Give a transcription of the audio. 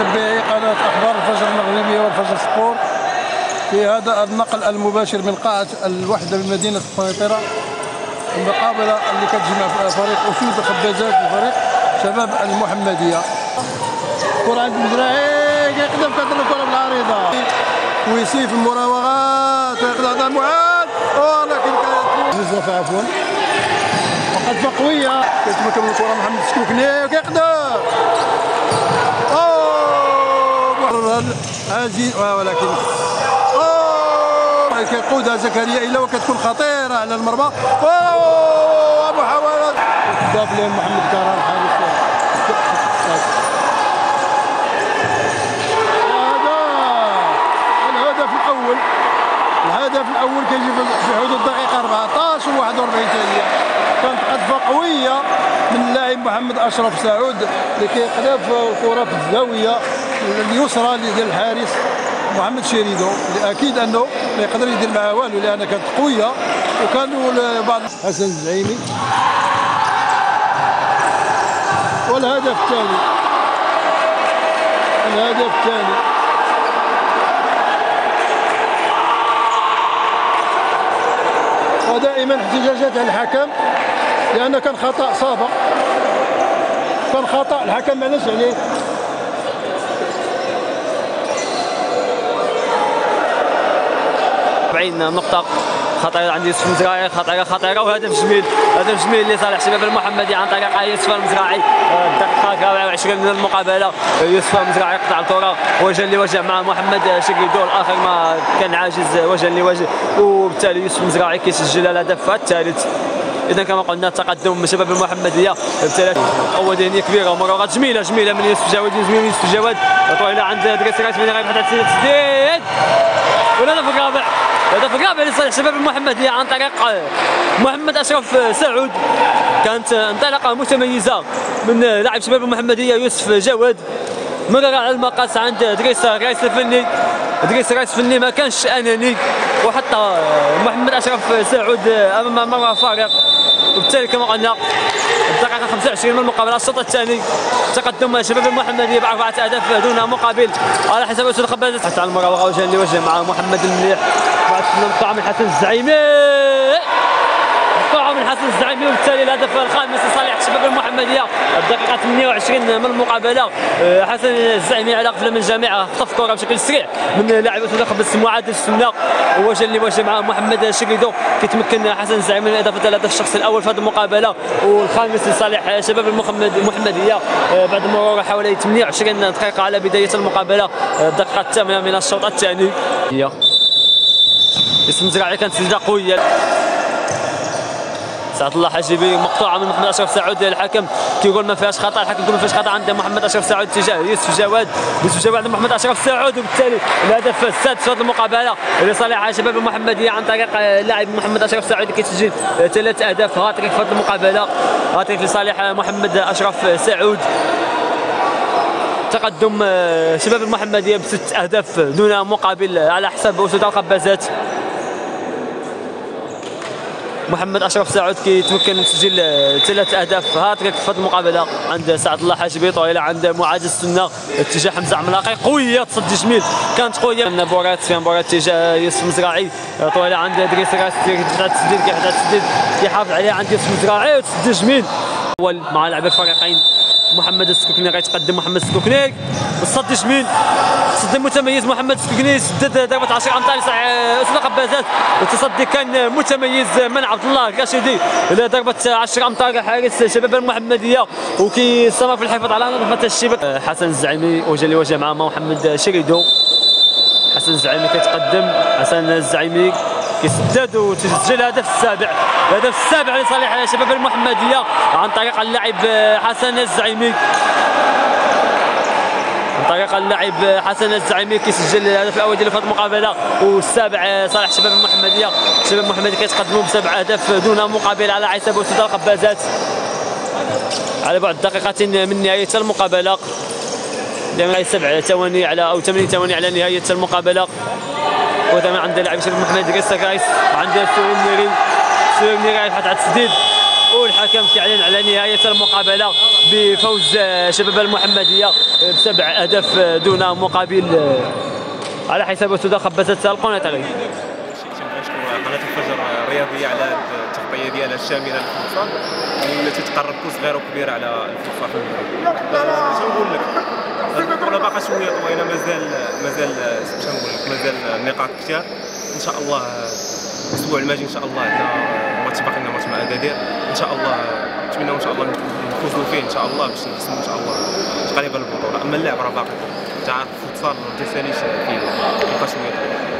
متابعي قناة أخبار الفجر المغربية والفجر سبور في هذا النقل المباشر من قاعة الوحدة بمدينة قنيطرة المقابلة اللي كتجمع فريق أسود الخبازات وفريق شباب المحمدية. كرة عند المزرعي كيقدم كتر الكرة بالعريضة. ويسيف المراوغات ويقدر على معاد ولكن بزاف عفوا. وقد قوية كيتمكن من الكرة محمد سكوكني وكيقدر اوه عزيز ولكن أوه! كيقودها زكريا إلا وكتكون خطيرة على المرمى. أوه! محاولة ضاف لهم محمد كرار حارس الهدف الأول الهدف الأول كيجي في حدود الدقيقه 14 و 41 ثانية. كانت قذفه قوية من اللاعب محمد أشرف سعود اللي كيقذف الكره في الزاوية. اليسرى ديال الحارس محمد شيريدو. أكيد أنه ما يقدر يدير معها والو لأن كانت قوية وكانوا بعض حسن الزعيمي. والهدف الثاني. الهدف الثاني. ودائما احتجاجات الحكم لأن كان خطأ سابق كان خطأ الحكم معلش عليه. نقطة. خطيرة عند يوسف المزراعي خطيرة خطيرة وهدف جميل هدف جميل لصالح شباب المحمدي عن طريق يوسف المزراعي. الدقيقة 24 من المقابلة. يوسف المزراعي يقطع الكرة وجها لوجه مع محمد شقيدو الآخر ما كان عاجز وجها لوجه. وبالتالي يوسف المزراعي كيسجل الهدف الثالث. إذا كما قلنا التقدم من شباب المحمديه أول ذهنيه كبيرة ومراوغات جميلة جميلة من يوسف جواد جميله من يوسف جواد. طويله عند دريس رايس من غير تسديد والهدف الرابع الهدف الرابع لصالح شباب المحمديه عن طريق محمد أشرف سعود. كانت انطلاقة متميزة من لاعب شباب المحمديه يوسف جواد. مرر على المقاس عند دريس رايس الفني. دريس رايس الفني ما كانش أناني. وحتى محمد أشرف سعود أمام مروه فارق. وبالتالي كما قلنا الدقيقة 25 من المقابلة الشوط الثاني. تقدم شباب المحمدية بأربعة أهداف دون مقابل. على حساب أسود الخبازة حتى على المراوغة وجها لوجه مع محمد المليح. مع مقطع من حسن الزعيمي. من حسن الزعيمي وبالتالي الهدف الخامس لصالح شباب المحمدية الدقيقة 28 من المقابلة. حسن الزعيمي على قفلة من الجميع خطف كرة بشكل سريع من لاعب الخبز معادل السنة. وجها لوجه مع محمد شقيدو. كيتمكن حسن الزعيمي من إضافة الهدف الشخصي الأول في هذه المقابلة. والخامس لصالح شباب المحمدية. بعد مرور حوالي 28 دقيقة على بداية المقابلة. الدقيقة الثامنة من الشوط الثاني. اسم زراعي كانت سجدة قوية سعد الله حجيبي مقطوعة من محمد أشرف سعود الحكم. كيقول ما فيهاش خطأ الحكم يقول ما فيهاش خطأ. عند محمد أشرف سعود تجاه يوسف جواد. يوسف جواد عند محمد أشرف سعود وبالتالي الهدف السادس في هذه المقابلة. لصالح شباب المحمديه عن طريق اللاعب محمد أشرف سعود كيسجل ثلاث أهداف. هاتريك في هذه المقابلة. هاتريك لصالح محمد أشرف سعود. تقدم شباب المحمدية بست أهداف دون مقابل على حساب أسود الخبازات محمد أشرف سعود كيتمكن من تسجيل ثلاث أهداف هاتريك في هذه المقابلة عند سعد الله حاجبي طويلة عند معاذ السنة اتجاه حمزة عملاقي قوية تصدي جميل كانت قوية. من بورات في مباراة اتجاه يوسف مزراعي طويلة عند إدريس رايس كيفتح التسديد كيفتح التسديد كيحافظ عليه عند يوسف مزراعي وتسدي جميل. أول مع لاعبي الفريقين محمد السكوكني غيتقدم محمد السكوكني والصد جميل. صد متميز محمد السكوكني سدد ضربة 10 أمتار اسود قبازات والتصدي كان متميز من عبد الله الراشدي ضربة 10 أمتار حارس شباب المحمدية وكيستمر في الحفاظ على نظافه الشبك حسن الزعيمي وجه لوجه مع محمد شريدو. حسن الزعيمي كيتقدم حسن الزعيمي كيسدد وتسجل الهدف السابع. الهدف السابع لصالح شباب المحمدية عن طريق اللاعب حسن الزعيمي. عن طريق اللاعب حسن الزعيمي كيسجل الهدف الأول ديالو في هذه المقابلة والسابع صالح شباب المحمدية. شباب المحمدية كيتقدموا بسبع أهداف دون مقابل على حساب اسود القبازات. على بعد دقيقتين من نهاية المقابلة. لأن سبع ثواني على أو ثمان ثواني على نهاية المقابلة. وثمان عند لاعب شباب محمد قيس كايس عند سوري النيري سوري النيري يبحث على التسديد. الحكم كيعلن على نهاية المقابلة بفوز شباب المحمدية بسبع أهداف دون مقابل. على حساب سودا خبزت القنيطري قناة الفجر الرياضيه على التغطية ديالها الشاملة للفوتسال اللي تتقرب كل صغير وكبير على الفوتسال في المغرب اش نقول لك؟ البطوله باقا شوية طويلة مازال مازال اش نقول لك؟ مازال النقاط كثار إن شاء الله الأسبوع الماجي إن شاء الله عندنا باقي لنا مع اكادير إن شاء الله نتمنى إن شاء الله نفوزوا فيه إن شاء الله باش نحسنوا إن شاء الله تقريبا البطولة. أما اللعب راه باقي. تعرف الفوتسال ما فيه باقا شوية طويل